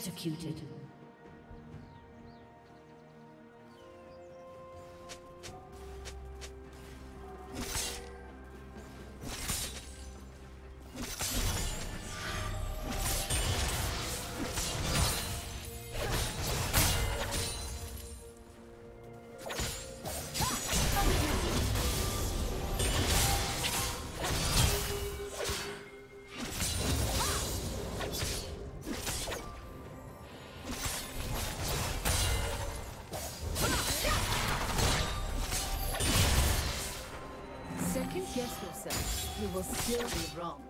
Executed. Still be wrong.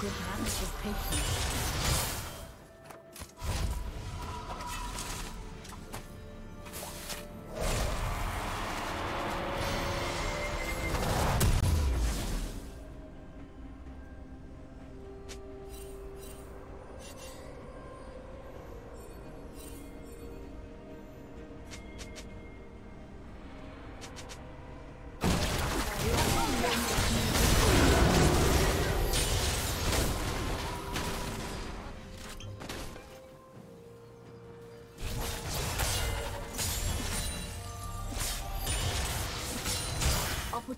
good manners is patience.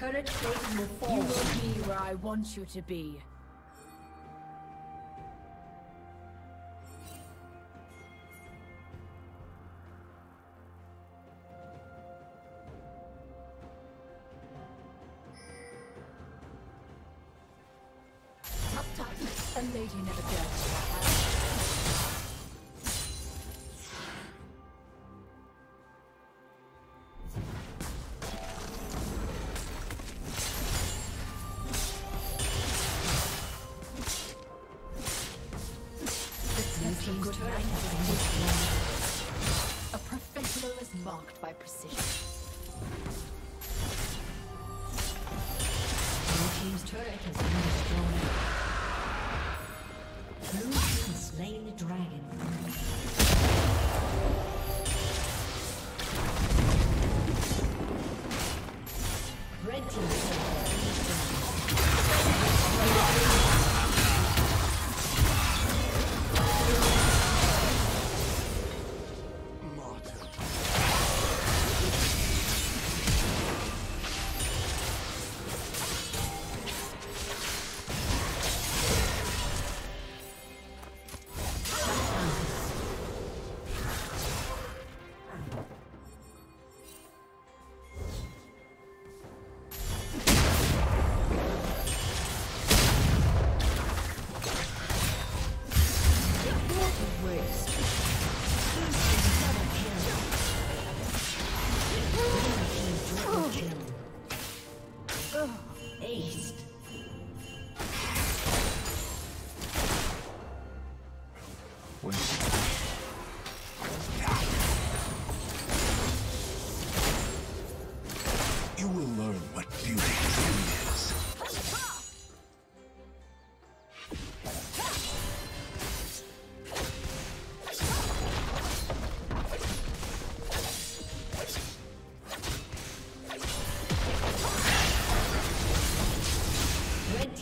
Turret will fall. You will be where I want you to be. Destroyed.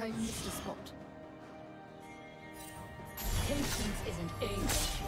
Like I missed a spot. Patience isn't a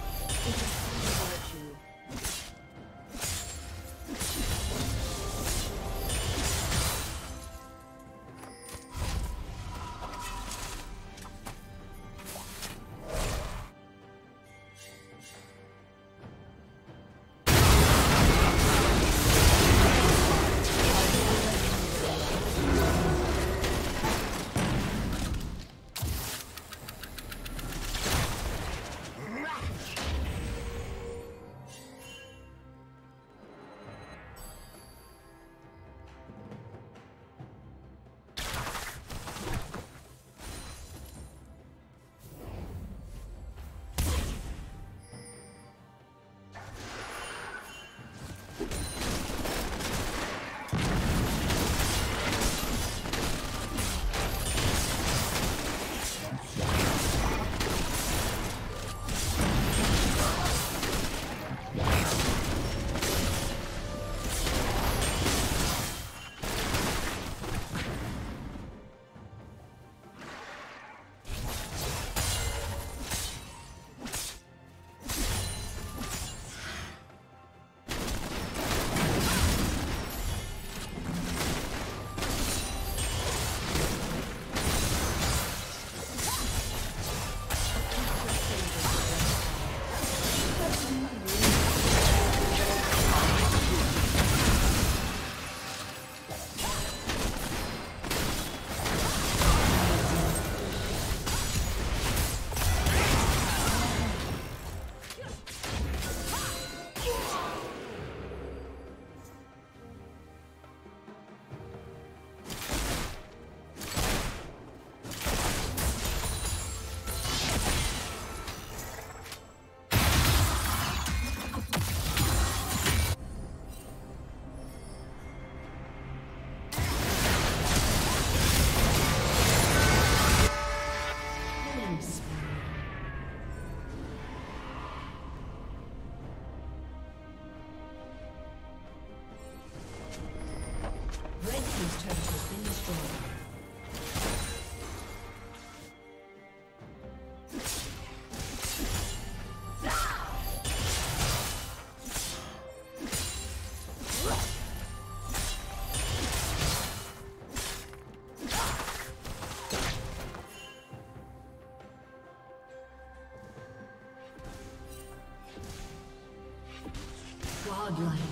Godlike.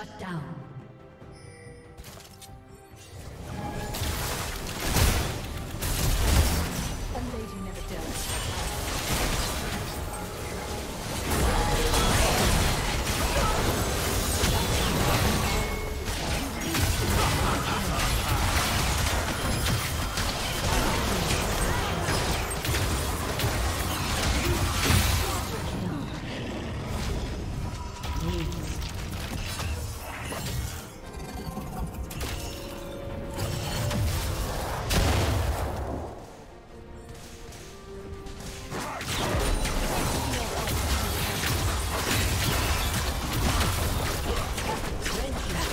Shut down.